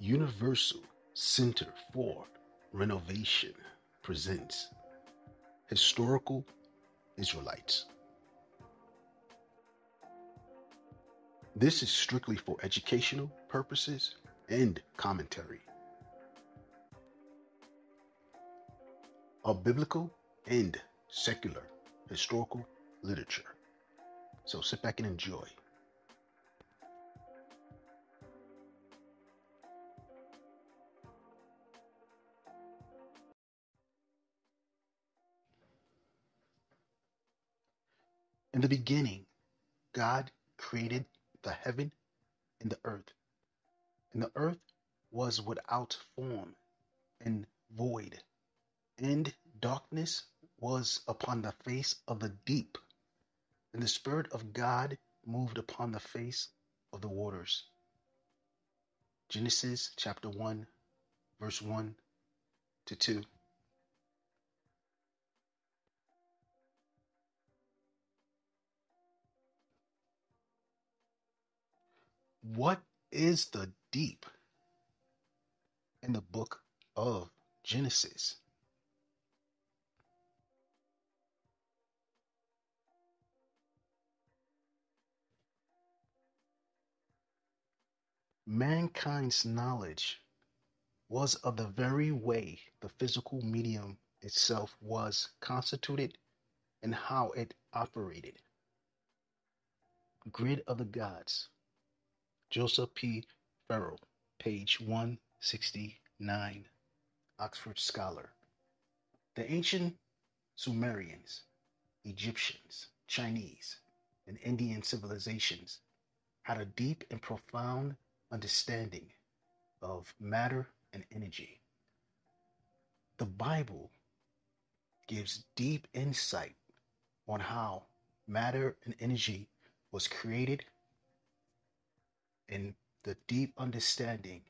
Universal Center for Renovation presents Historical Israelites. This is strictly for educational purposes and commentary. Of biblical and secular historical literature. So sit back and enjoy. In the beginning, God created the heaven and the earth. And the earth was without form and void, and darkness was upon the face of the deep, and the Spirit of God moved upon the face of the waters. Genesis chapter 1, verse 1 to 2. What is the deep in the book of Genesis? Mankind's knowledge was of the very way the physical medium itself was constituted and how it operated. Grid of the Gods Joseph P. Farrell, page 169, Oxford Scholar. The ancient Sumerians, Egyptians, Chinese, and Indian civilizations had a deep and profound understanding of matter and energy. The Bible gives deep insight on how matter and energy was created and the deep understanding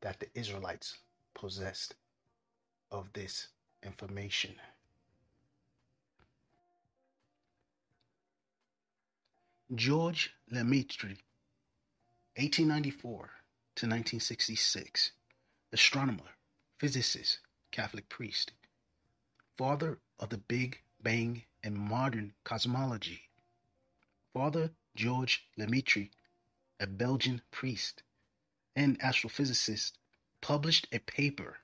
that the Israelites possessed of this information. George Lemaitre, 1894 to 1966, astronomer, physicist, Catholic priest, father of the Big Bang and modern cosmology. Father George Lemaitre a Belgian priest and astrophysicist, published a paper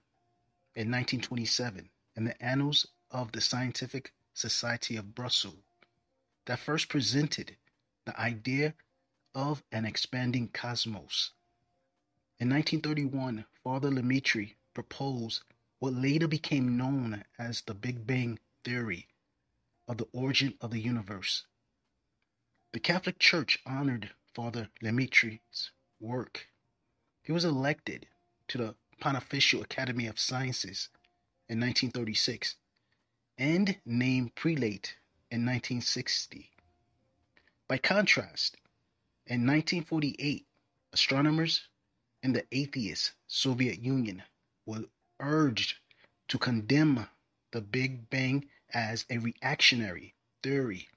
in 1927 in the Annals of the Scientific Society of Brussels that first presented the idea of an expanding cosmos. In 1931, Father Lemaitre proposed what later became known as the Big Bang Theory of the origin of the universe. The Catholic Church honored Father Lemaitre's work. He was elected to the Pontifical Academy of Sciences in 1936 and named prelate in 1960. By contrast, in 1948, astronomers in the atheist Soviet Union were urged to condemn the Big Bang as a reactionary theory,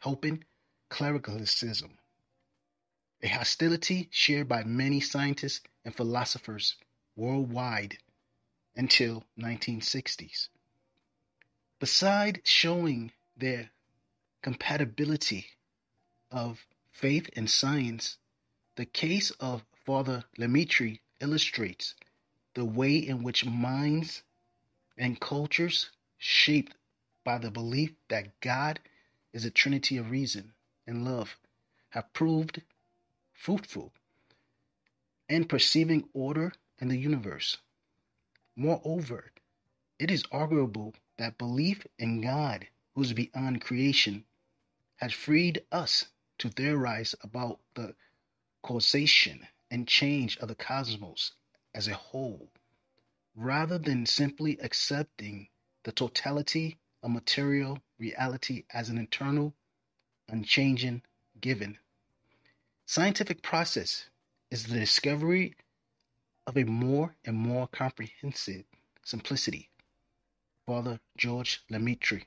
helping clericalism a hostility shared by many scientists and philosophers worldwide until 1960s. Beside showing their compatibility of faith and science, the case of Father Lemaitre illustrates the way in which minds and cultures shaped by the belief that God is a trinity of reason and love have proved fruitful, and perceiving order in the universe. Moreover, it is arguable that belief in God, who is beyond creation, has freed us to theorize about the causation and change of the cosmos as a whole, rather than simply accepting the totality of material reality as an eternal, unchanging given. Scientific process is the discovery of a more and more comprehensive simplicity. Father George Lemaitre.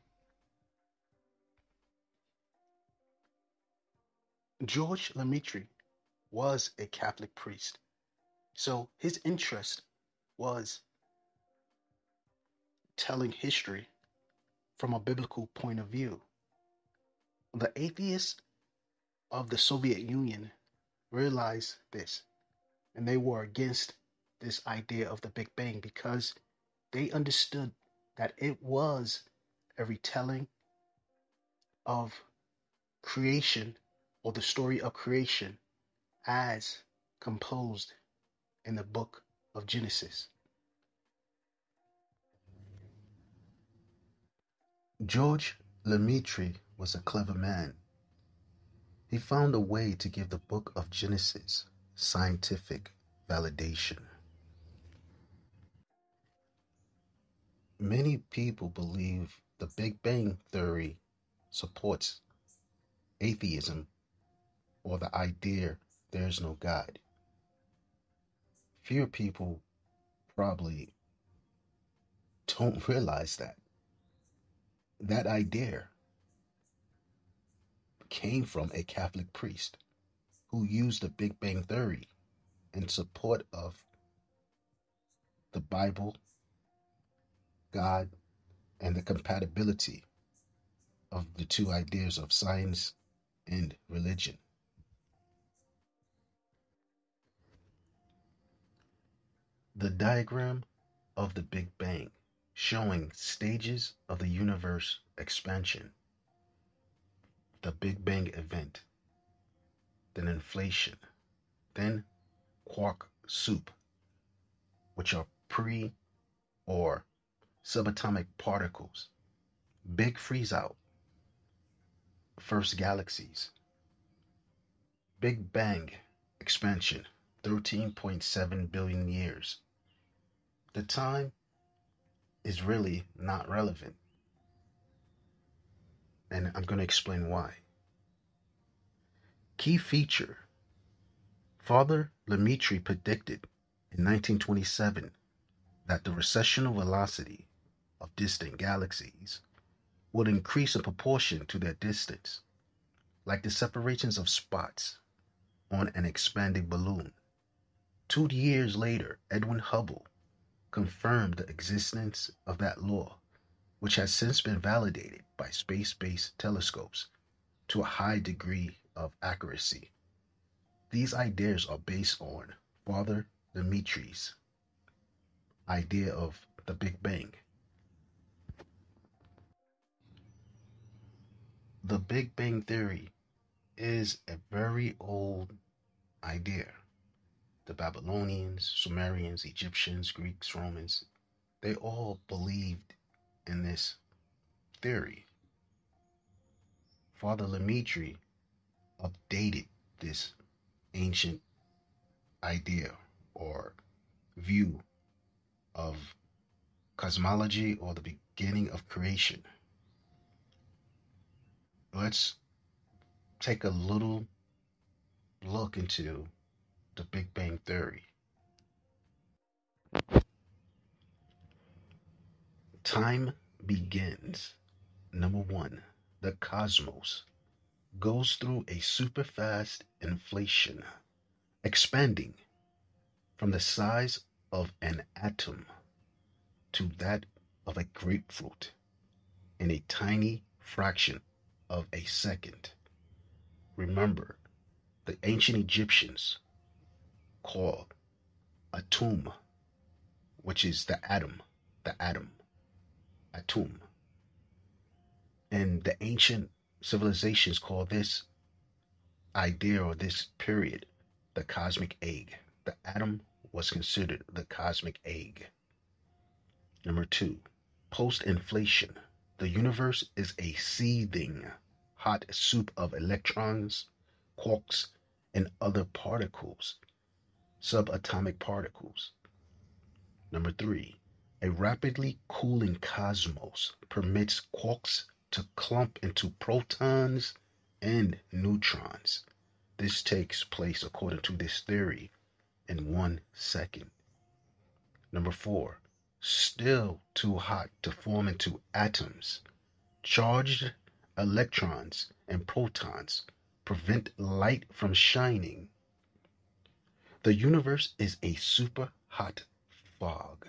George Lemaitre was a Catholic priest So his interest was telling history from a biblical point of view. The atheists of the Soviet Union realized this and they were against this idea of the Big Bang because they understood that it was a retelling of creation or the story of creation as composed in the book of Genesis. George Lemaitre was a clever man. He found a way to give the book of Genesis scientific validation. Many people believe the Big Bang Theory supports atheism or the idea there's no God. Few people probably don't realize that. That idea came from a Catholic priest who used the Big Bang Theory in support of the Bible, God, and the compatibility of the two ideas of science and religion. The diagram of the Big Bang showing stages of the universe expansion, the Big Bang event, then inflation, then quark soup, which are pre or subatomic particles, big freeze out, first galaxies, Big Bang expansion, 13.7 billion years. The time is really not relevant. And I'm going to explain why. Key feature Father Lemaitre predicted in 1927 that the recessional velocity of distant galaxies would increase in proportion to their distance, like the separations of spots on an expanding balloon. Two years later, Edwin Hubble confirmed the existence of that law, which has since been validated by space based telescopes to a high degree of accuracy. These ideas are based on Father Lemaitres' idea of the Big Bang. The Big Bang Theory is a very old idea. The Babylonians, Sumerians, Egyptians, Greeks, Romans, they all believed in this theory. Father Lemaitre updated this ancient idea or view of cosmology or the beginning of creation. Let's take a little look into the Big Bang Theory. Time begins. Number one, the cosmos goes through a super fast inflation, expanding from the size of an atom to that of a grapefruit in a tiny fraction of a second. Remember, the ancient Egyptians called Atum, which is the atom, the atom, atum. And the ancient civilizations call this idea or this period the cosmic egg. The atom was considered the cosmic egg. Number two, post inflation. The universe is a seething hot soup of electrons, quarks, and other particles, subatomic particles. Number three, a rapidly cooling cosmos permits quarks to clump into protons and neutrons. This takes place, according to this theory, in one second. Number four, still too hot to form into atoms. Charged electrons and protons prevent light from shining. The universe is a super hot fog.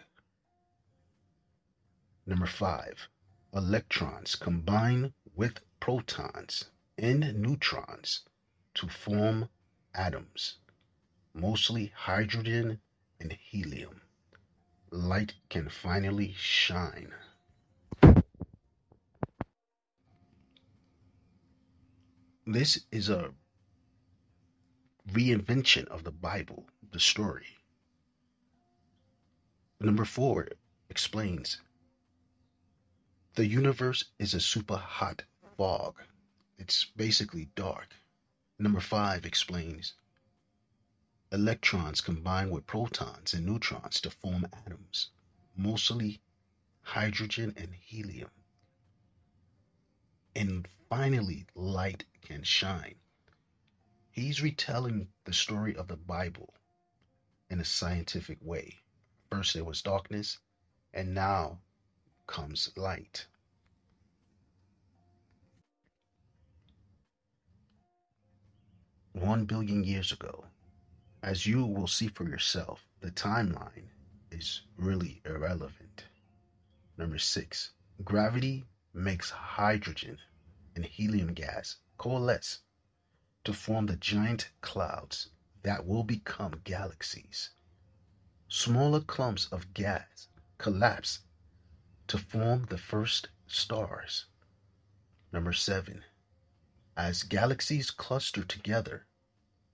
Number five, electrons combine with protons and neutrons to form atoms, mostly hydrogen and helium. Light can finally shine. This is a reinvention of the Bible, the story. Number four explains the universe is a super hot fog. It's basically dark. Number five explains electrons combine with protons and neutrons to form atoms, mostly hydrogen and helium. And finally, light can shine. He's retelling the story of the Bible in a scientific way. First there was darkness, and now comes light. One billion years ago, as you will see for yourself, the timeline is really irrelevant. Number six, gravity makes hydrogen and helium gas coalesce to form the giant clouds that will become galaxies. Smaller clumps of gas collapse to form the first stars. Number seven, as galaxies cluster together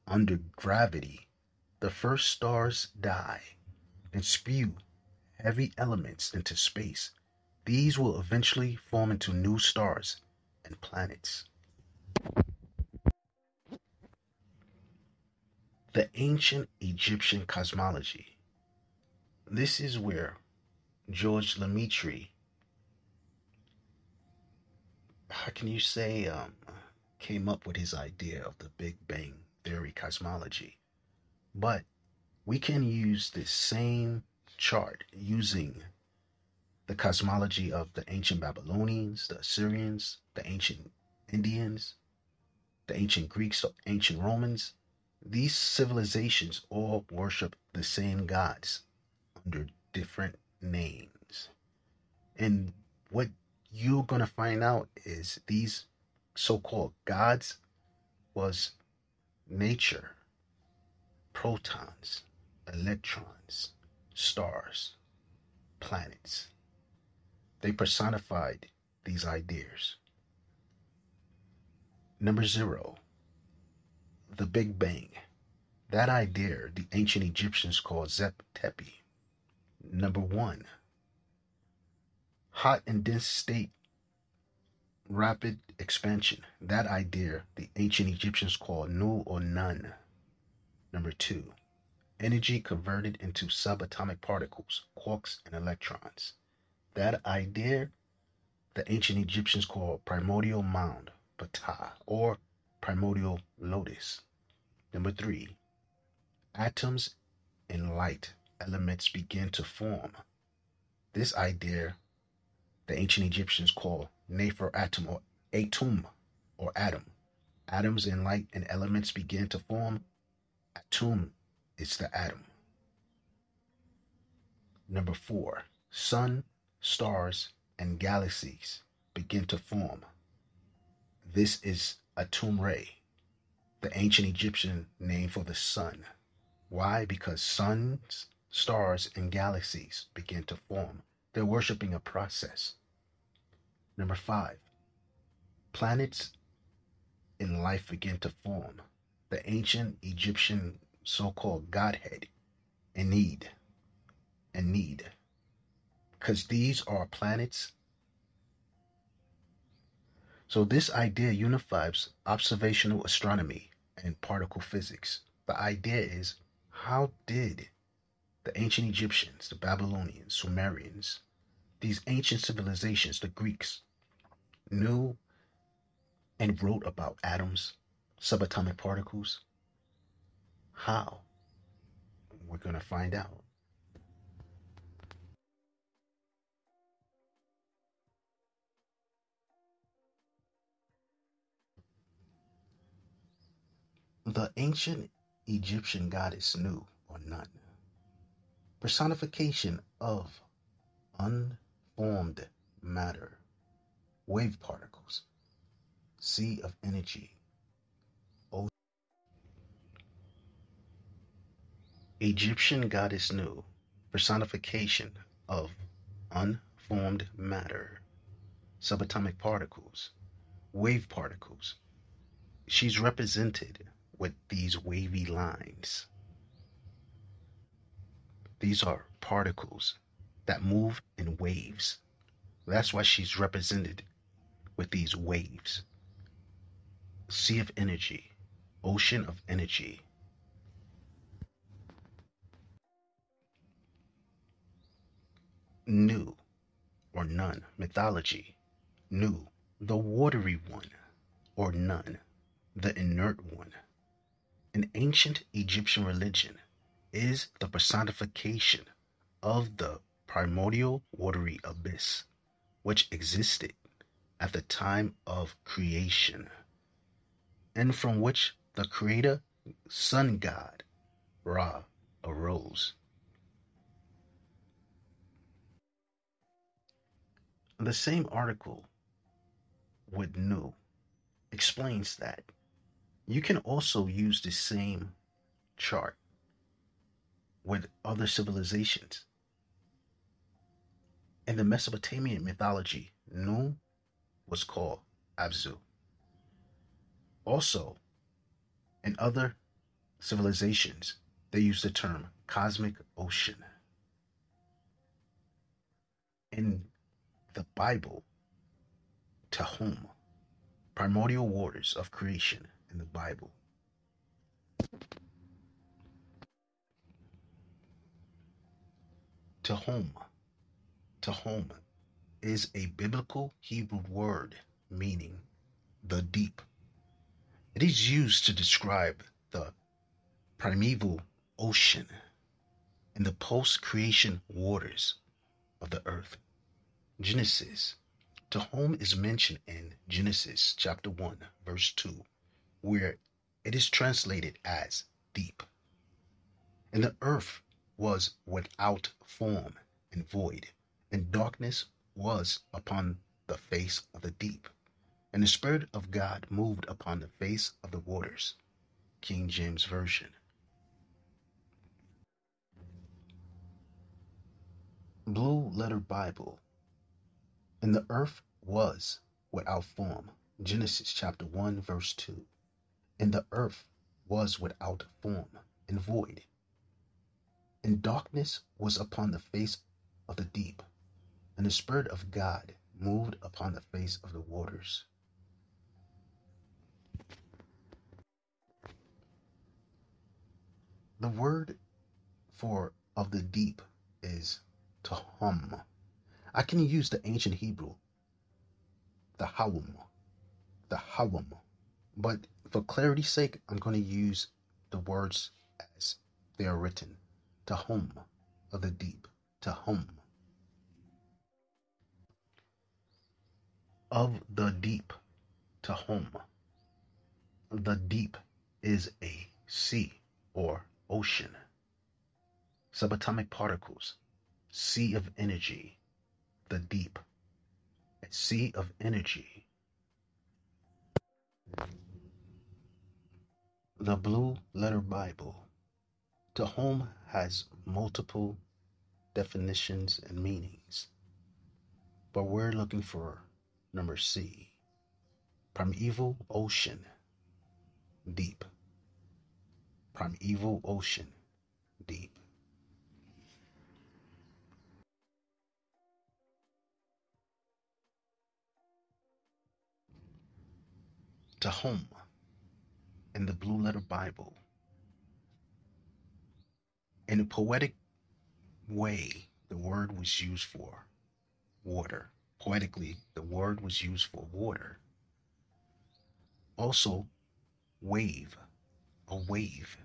under gravity, the first stars die and spew heavy elements into space. These will eventually form into new stars and planets. The ancient Egyptian cosmology. This is where George Lemaitre, how can you say, um, came up with his idea of the Big Bang theory cosmology. But we can use this same chart using the cosmology of the ancient Babylonians, the Assyrians, the ancient Indians, the ancient Greeks, the ancient Romans. These civilizations all worship the same gods under different names. And what you're going to find out is these so-called gods was nature, protons, electrons, stars, planets. They personified these ideas. Number zero, the Big Bang. That idea the ancient Egyptians called Zep Tepi. Number one, hot and dense state, rapid expansion. That idea the ancient Egyptians called Nu or Nun. Number two, energy converted into subatomic particles, quarks and electrons. That idea the ancient Egyptians called primordial mound, Ptah, or primordial lotus. Number three, atoms in light elements begin to form. This idea the ancient Egyptians called Nefer atom or atum or atom. Atoms in light and elements begin to form. Atum is the atom. Number four, sun, stars, and galaxies begin to form. This is Atum-Re, the ancient Egyptian name for the sun. Why? Because suns, stars, and galaxies begin to form. They're worshiping a process. Number five, planets in life begin to form. The ancient Egyptian so called Godhead, Ennead, Ennead, because these are planets. So, this idea unifies observational astronomy and particle physics. The idea is how did the ancient Egyptians, the Babylonians, Sumerians, these ancient civilizations, the Greeks, knew and wrote about atoms, subatomic particles? How? We're going to find out. The ancient Egyptian goddess Nu or Nun. Personification of unformed matter, wave particles, sea of energy, Egyptian goddess Nu, personification of unformed matter, subatomic particles, wave particles. She's represented with these wavy lines. These are particles that move in waves. That's why she's represented with these waves. Sea of energy, ocean of energy. Nu or Nun mythology. Nu, the watery one or Nun, the inert one. In ancient Egyptian religion, is the personification of the primordial watery abyss, which existed at the time of creation, and from which the creator sun god Ra arose. The same article with Nu explains that you can also use the same chart with other civilizations. In the Mesopotamian mythology, Nu was called Abzu. Also, in other civilizations, they use the term cosmic ocean. In the Bible, Tehom, primordial waters of creation in the Bible. Tehom. Tehom is a biblical Hebrew word meaning the deep. It is used to describe the primeval ocean and the post creation waters of the earth. Genesis. Tehom is mentioned in Genesis chapter 1, verse 2, where it is translated as deep. And the earth was without form and void, and darkness was upon the face of the deep. And the Spirit of God moved upon the face of the waters. King James Version. Blue Letter Bible. And the earth was without form. Genesis chapter 1, verse 2. And the earth was without form and void, and darkness was upon the face of the deep, and the Spirit of God moved upon the face of the waters. The word for of the deep is tahum. I can use the ancient Hebrew, the hawam, the hawam, but for clarity's sake, I'm going to use the words as they are written Tehom of the deep, Tehom of the deep, Tehom. The deep is a sea or ocean, subatomic particles, sea of energy, the deep, a sea of energy. The Blue Letter Bible Tehom has multiple definitions and meanings, but we're looking for number C. Primeval ocean, deep. Primeval ocean, deep. Tehom in the Blue Letter Bible in a poetic way, the word was used for water. Poetically, the word was used for water. Also, wave, a wave,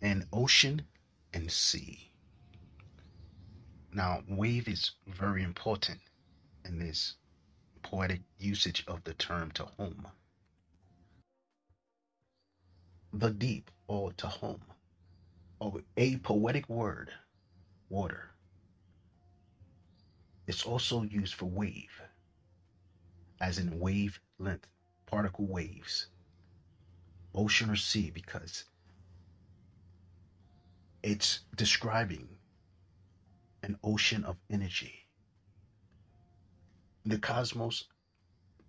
and ocean and sea. Now, wave is very important in this poetic usage of the term Tehom. The deep or Tehom of a poetic word, water. It's also used for wave, as in wave length, particle waves, ocean or sea, because it's describing an ocean of energy. The cosmos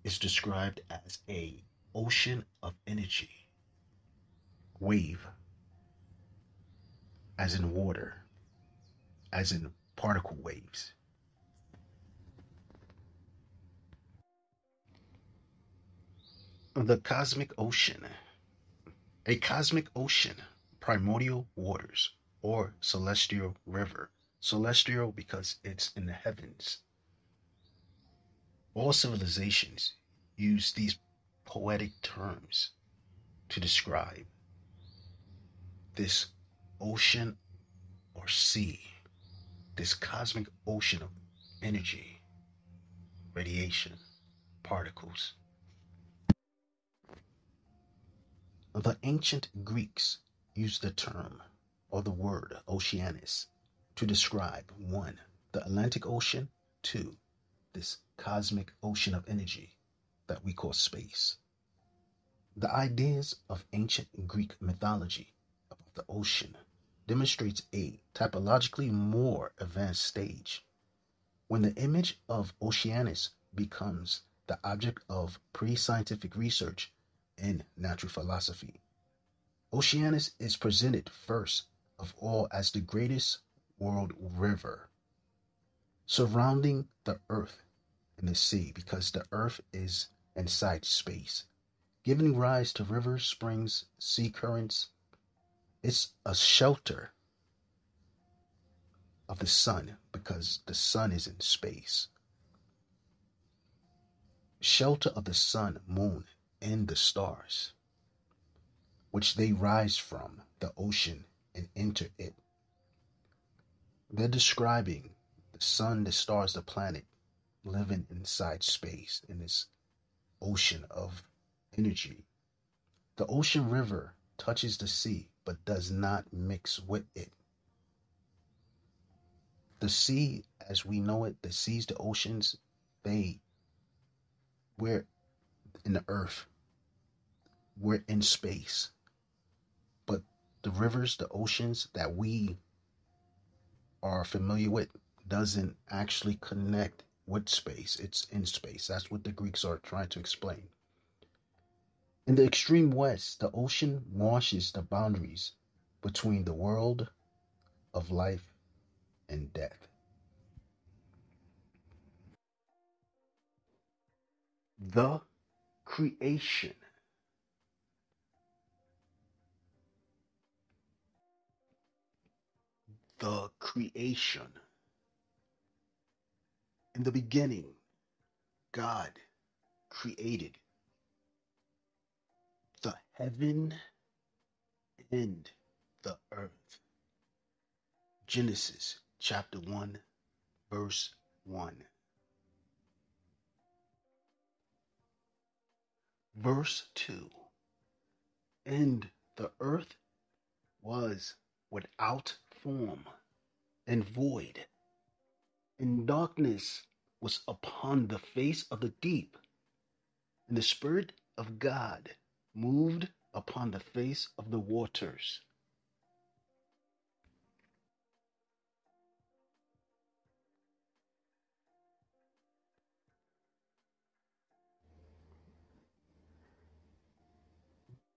is described as a ocean of energy. Wave, as in water, as in particle waves. The cosmic ocean. A cosmic ocean, primordial waters, or celestial river. Celestial because it's in the heavens. All civilizations use these poetic terms to describe this ocean or sea, this cosmic ocean of energy, radiation, particles. The ancient Greeks used the term or the word Oceanus to describe one, the Atlantic Ocean, two, this cosmic ocean of energy that we call space. The ideas of ancient Greek mythology the ocean demonstrates a typologically more advanced stage when the image of Oceanus becomes the object of pre-scientific research in natural philosophy. Oceanus is presented first of all as the greatest world river surrounding the earth and the sea because the earth is inside space, giving rise to rivers, springs, sea currents. It's a shelter of the sun because the sun is in space. Shelter of the sun, moon, and the stars, which they rise from the ocean and enter it. They're describing the sun, the stars, the planet living inside space in this ocean of energy. The ocean river touches the sea but does not mix with it. The sea, as we know it, the seas, the oceans, they, we're in the earth, we're in space. But the rivers, the oceans that we are familiar with doesn't actually connect with space. It's in space. That's what the Greeks are trying to explain. In the extreme west, the ocean washes the boundaries between the world of life and death. The creation. The creation. In the beginning, God created heaven and the earth. Genesis chapter 1, verse 1. Verse 2 And the earth was without form and void and darkness was upon the face of the deep, and the Spirit of God moved upon the face of the waters.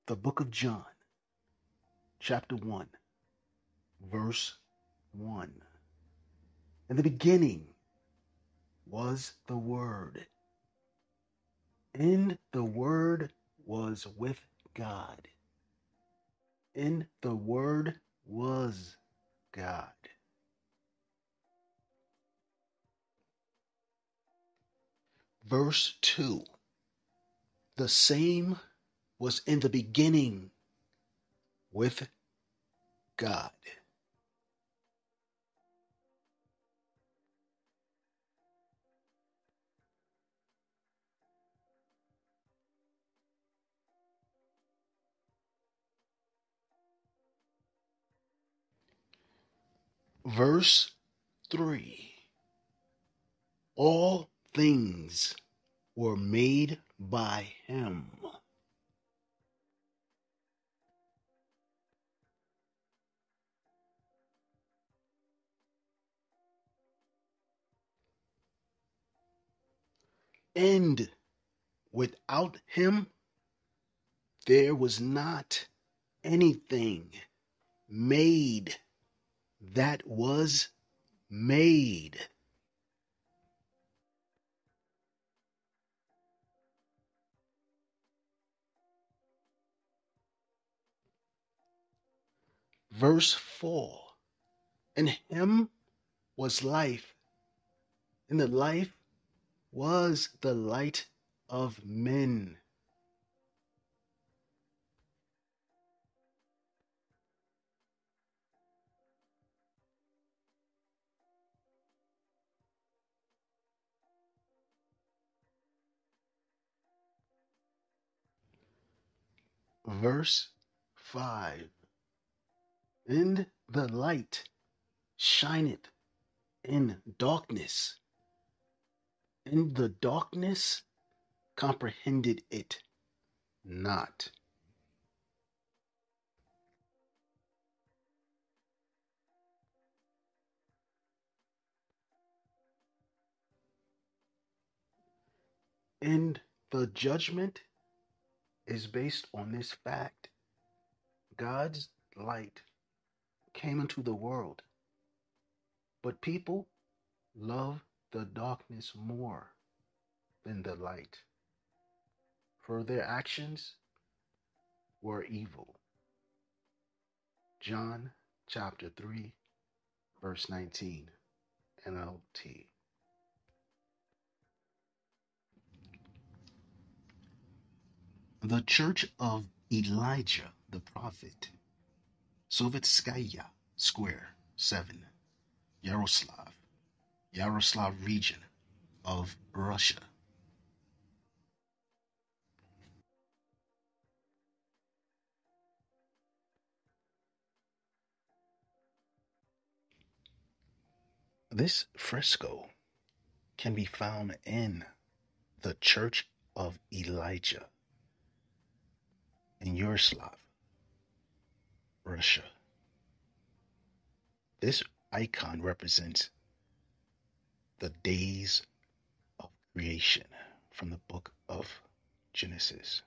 The book of John, chapter 1, verse 1. In the beginning was the Word, and the Word was with God, and the Word was God. Verse 2 The same was in the beginning with God. Verse 3 All things were made by him. And without him, there was not anything made that was made. Verse 4 In him was life, and the life was the light of men. Verse 5 And the light shineth in darkness, and the darkness comprehended it not. And the judgment is based on this fact God's light came into the world, but people love the darkness more than the light, for their actions were evil. John chapter 3, verse 19, NLT. The Church of Elijah the Prophet, Sovetskaya Square 7, Yaroslavl, Yaroslavl region of Russia. This fresco can be found in the Church of Elijah in Yaroslavl, Russia. This icon represents the days of creation from the book of Genesis.